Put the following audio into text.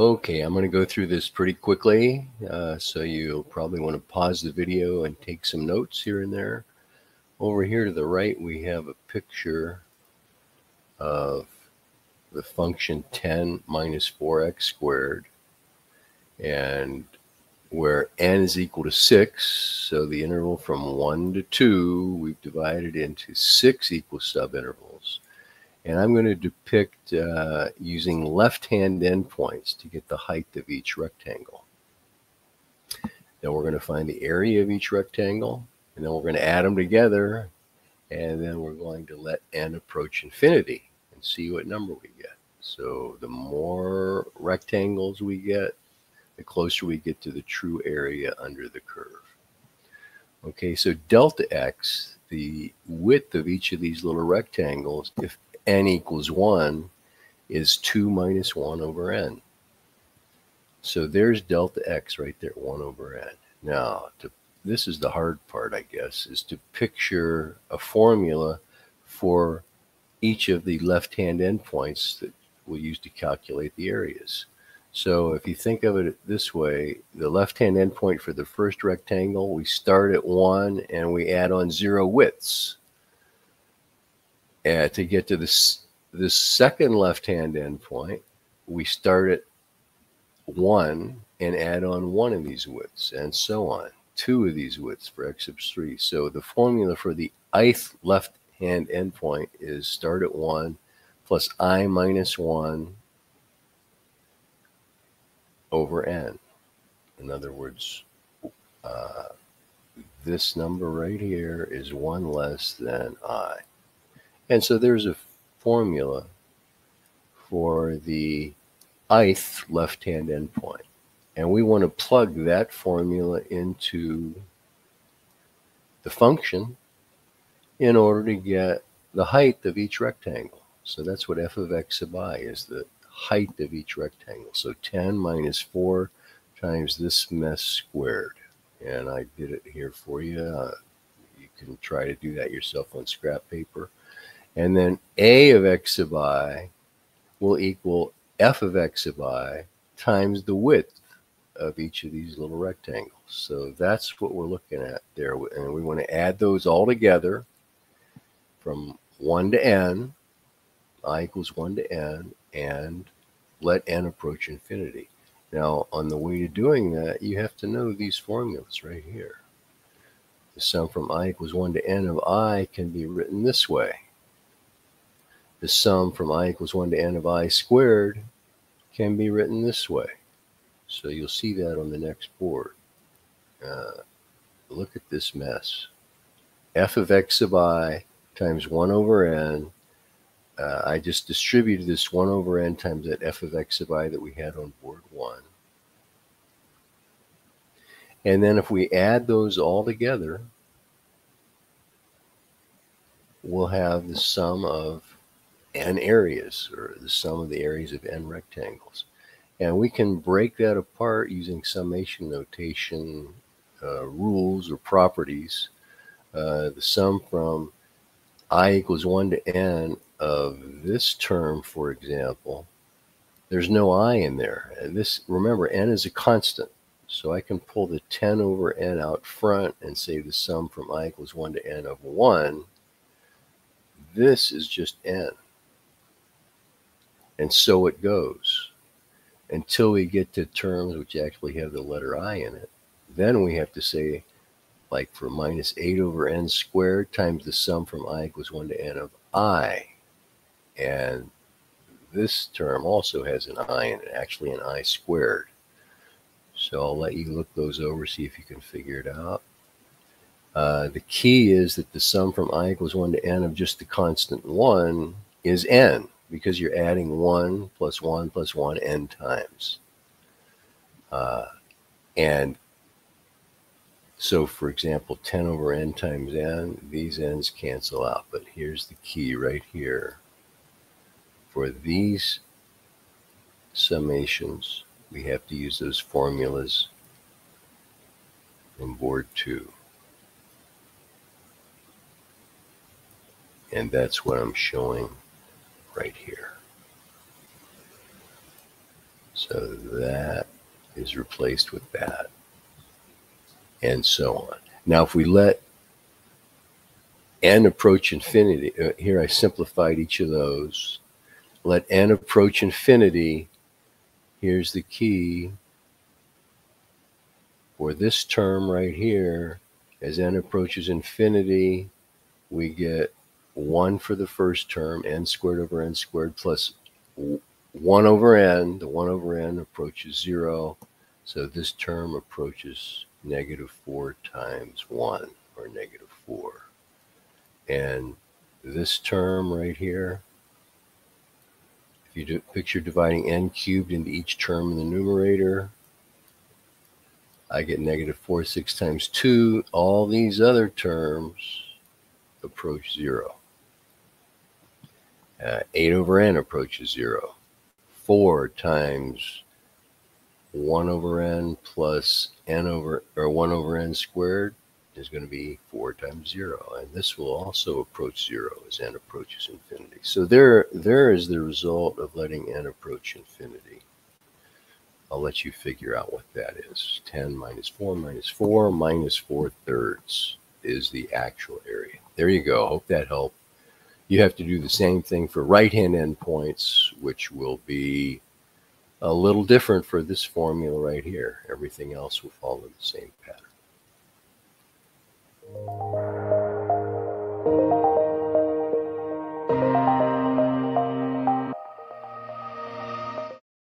Okay, I'm going to go through this pretty quickly, uh, so you'll probably want to pause the video and take some notes here and there. Over here to the right, we have a picture of the function 10 minus 4x squared, and where n is equal to 6, so the interval from 1 to 2, we've divided into 6 equal subintervals. And I'm going to depict uh, using left-hand endpoints to get the height of each rectangle. Then we're going to find the area of each rectangle, and then we're going to add them together, and then we're going to let n approach infinity and see what number we get. So the more rectangles we get, the closer we get to the true area under the curve. Okay, so delta x, the width of each of these little rectangles, if n equals 1 is 2 minus 1 over n. So there's delta x right there, 1 over n. Now, to, this is the hard part, I guess, is to picture a formula for each of the left-hand endpoints that we'll use to calculate the areas. So if you think of it this way, the left-hand endpoint for the first rectangle, we start at 1 and we add on 0 widths uh, to get to this this second left hand endpoint, we start at one and add on one of these widths, and so on. Two of these widths for x sub 3. So the formula for the ith left hand endpoint is start at 1 plus i minus 1 over n. In other words, uh, this number right here is 1 less than i. And so there's a formula for the ith left-hand endpoint. And we want to plug that formula into the function in order to get the height of each rectangle. So that's what f of x sub i is, the height of each rectangle. So 10 minus 4 times this mess squared. And I did it here for you. Uh, you can try to do that yourself on scrap paper. And then a of x sub i will equal f of x sub i times the width of each of these little rectangles. So that's what we're looking at there. And we want to add those all together from 1 to n, i equals 1 to n, and let n approach infinity. Now, on the way to doing that, you have to know these formulas right here. The sum from i equals 1 to n of i can be written this way the sum from i equals 1 to n of i squared can be written this way. So you'll see that on the next board. Uh, look at this mess. f of x sub i times 1 over n. Uh, I just distributed this 1 over n times that f of x sub i that we had on board 1. And then if we add those all together, we'll have the sum of n areas, or the sum of the areas of n rectangles. And we can break that apart using summation notation uh, rules or properties. Uh, the sum from i equals 1 to n of this term, for example, there's no i in there. And this, remember, n is a constant. So I can pull the 10 over n out front and say the sum from i equals 1 to n of 1. This is just n. And so it goes until we get to terms which actually have the letter i in it. Then we have to say, like for minus 8 over n squared times the sum from i equals 1 to n of i. And this term also has an i in it, actually an i squared. So I'll let you look those over, see if you can figure it out. Uh, the key is that the sum from i equals 1 to n of just the constant 1 is n because you're adding 1 plus 1 plus 1 n times. Uh, and so, for example, 10 over n times n, these n's cancel out. But here's the key right here. For these summations, we have to use those formulas from board 2. And that's what I'm showing right here. So that is replaced with that. And so on. Now, if we let n approach infinity, uh, here I simplified each of those. Let n approach infinity. Here's the key for this term right here. As n approaches infinity, we get 1 for the first term, n squared over n squared plus 1 over n. The 1 over n approaches 0. So this term approaches negative 4 times 1, or negative 4. And this term right here, if you do, picture dividing n cubed into each term in the numerator, I get negative 4 6 times 2. All these other terms approach 0. Uh, 8 over n approaches 0. 4 times 1 over n plus n over, or 1 over n squared is going to be 4 times 0. And this will also approach 0 as n approaches infinity. So there, there is the result of letting n approach infinity. I'll let you figure out what that is. 10 minus 4 minus 4 minus 4 thirds is the actual area. There you go. Hope that helped. You have to do the same thing for right-hand endpoints, which will be a little different for this formula right here. Everything else will follow the same pattern.